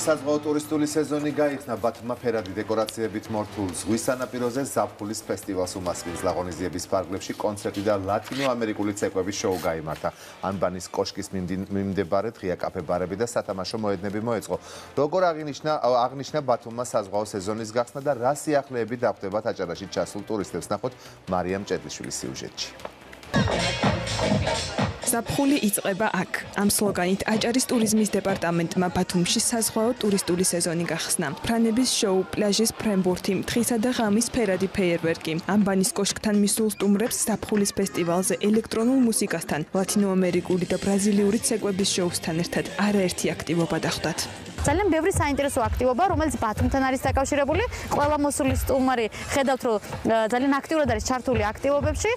საზღვაო ტურისტული სეზონი გაიხსნა ბათუმმა ფერადი დეკორაციებით მორთულ ზღვის სანაპიროზე ზაფხულის ფესტივალს უმასპინძლა ღონისძიების ფარგლებში კონცერტი და ლათინო ამერიკული ცეკვების შოუ გაიმართა. ანბანის კოშკის მიმდებარე ღია კაფე-ბარები და სათამაშო მოედნები მოეწყო. როგორ აღინიშნა აღნიშნა ბათუმმა საზღვაო სეზონის გახსნა და რა სიახლეები დახვდება აჭარაში ჩასულ ტურისტებს ნახოთ მარიამ ჭედლიშვილის სიუჟეტში. საფხული იწება აქ. ამ სლოგანით აჭარის ტურიზმის დეპარტამენტმა ბათუმში საზღვაო ტურისტული სეზონი გახსნა. ფრანების შოუ, პლაჟის ფრენბურთი, თხისა და ღამის ფერადი ფეიერვერკი. ამბანის კოშკთან მისულ სტუმრებს საფხულის ფესტივალზე ელექტრონულ მუსიკასთან, ლათინოამერიკული და ბრაზილიური ცეკვების შოუსთან ერთად არაერთი აქტივობა დახვდათ. ძალიან ბევრი საინტერესო აქტივობა, რომელიც ბათუმთან არის დაკავშირებული. ყველა მოსული სტუმარი ხედავთ, რომ ძალიან აქტიურად არის ჩართული აქტივობებში.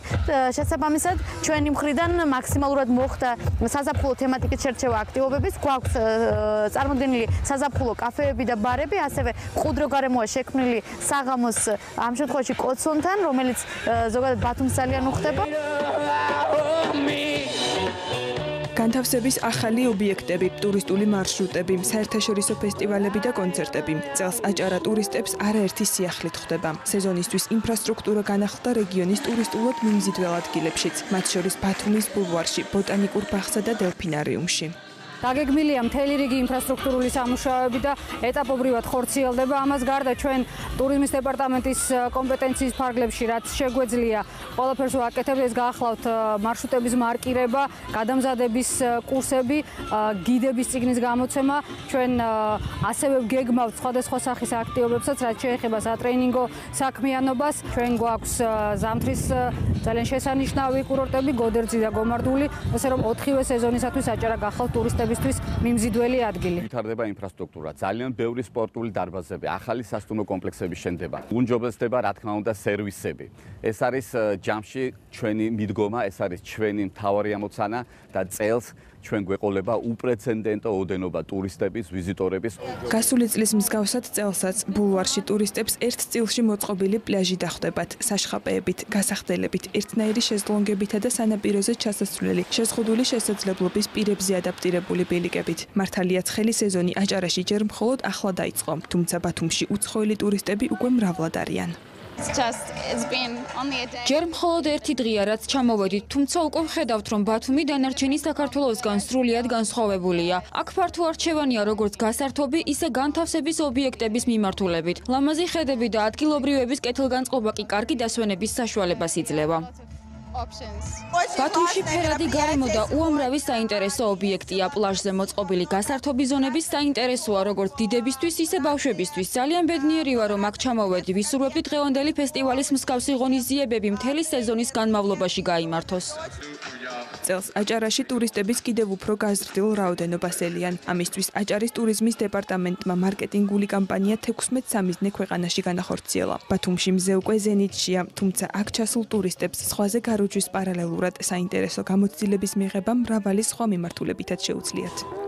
შესაბამისად, ჩვენი მხრიდან მაქსიმალურად მოხდა საზაფხულო თემატიკის შერჩევა აქტივობების. გვაქვს წარმოდგენილი საზაფხულო კაფეები და ბარები, ასევე ყუდრო გარემოა შექმნილი საღამოს ამ შემთხვევაში კოცონთან, რომელიც ზოგადად ბათუმს ძალიან უხდება. განთავსების ახალი ობიექტები, ტურისტული მარშრუტები, საერთაშორისო ფესტივალები და კონცერტები. წელს აჭარა ტურისტებს არაერთი სიახლით ხვდება. სეზონისთვის ინფრასტრუქტურა განახლდა რეგიონის ტურისტულად მიმზიდველ ადგილებშიც, მათ შორის ბათუმის ბულვარში, ბოტანიკურ ბაღსა და დელფინარიუმში. დაგეგმილია მთელი რიგი ინფრასტრუქტურული სამუშაოები და ეტაპობრივად ხორციელდება. ამას გარდა ჩვენ ტურიზმის დეპარტამენტის კომპეტენციის ფარგლებში რაც შეგვეძლია, ყველაფერს ვაკეთებ, ეს გაახლავთ მარშრუტების მარკირება, გადამზადების კურსები, გიდების ციგნის გამოცემა. ჩვენ ასევე გეგმავთ სხვადასხვა სახის აქტივობებსაც, რაც შეეხება სატრეინინგო საქმიანობას. ჩვენ გვაქვს ზამთრის ძალიან შესანიშნავი კურორტები, გოდერძი და გომარდული, ასე რომ 4-ვე სეზონისათვის აჭარა გახავთ ტურისტები ტურისტებისთვის მიმზიდველი ადგილი. ვითარდება ინფრასტრუქტურა, ძალიან ბევრი სპორტული დარბაზები, ახალი სასტუმრო კომპლექსები შენდება. უნჯობესდება, რა თქმა უნდა, სერვისები. ეს არის ჯამში ჩვენი მიდგომა, ეს არის ჩვენი მთავარი ამოცანა და წელს ჩვენ გვეყოლება უპრეცედენტო ოდენობა ტურისტების, ვიზიტორების. გასული წლის მსგავსად წელსაც ბულვარში ტურისტებს ერთ წილში მოწყობილი პლაჟი დახვდებათ, საშხაპეებით, გასახდელებით, ერთნაირი შეზლონგებითა და სანაპიროზე ჩასასვლელი, შეზღუდული შესაძლებლობის პირებზე ადაპტირებული ბილიკებით. მართალია ცხელი სეზონი აჭარაში ჯერ მხოლოდ ახლა დაიწყო, თუმცა ბათუმში უცხოელი ტურისტები უკვე მრავლად არიან. ჯერ მხოლოდ ერთი დღეა რაც ჩამოვედით, თუმცა უკვე ხედავთ რომ ბათუმი დანარჩენი საქართველოსგან სრულიად განსხვავებულია. აქ ფართო არჩევანია როგორც გასართობი, ისე განთავსების ობიექტების მიმართულებით. ლამაზი ხედები და ადგილობრივების კეთილგანწყობა კი კარგი დასვენების საშუალებას იძლევა. ბათუმში ფერადი გარემო და უამრავი საინტერესო ობიექტია. პლაჟზე მოწყობილი გასართობი ზონების საინტერესოა როგორც დიდებისთვის ისე ბავშვებისთვის. ძალიან ბედნიერი ვარ რომ აქ ჩამოვედი ვისურვებდი დღევანდელი ფესტივალის მსგავსი ღონისძიებები მთელი სეზონის განმავლობაში გაიმართოს წელს აჭარაში ტურისტების კიდევ უფრო გაზრდილ რაოდენობას ელიან. ამისთვის აჭარის ტურიზმის დეპარტამენტმა მარკეტინგული კამპანია 16 სამიზნე ქვეყანაში განახორციელა. ბათუმში მზე უკვე ზენიტშია, თუმცა აქ ჩასულ ტურისტებს სხვაზე გარუჯვის პარალელურად საინტერესო გამოცდილების მიღება მრავალი სხვა მიმართულებითაც შეუძლიათ.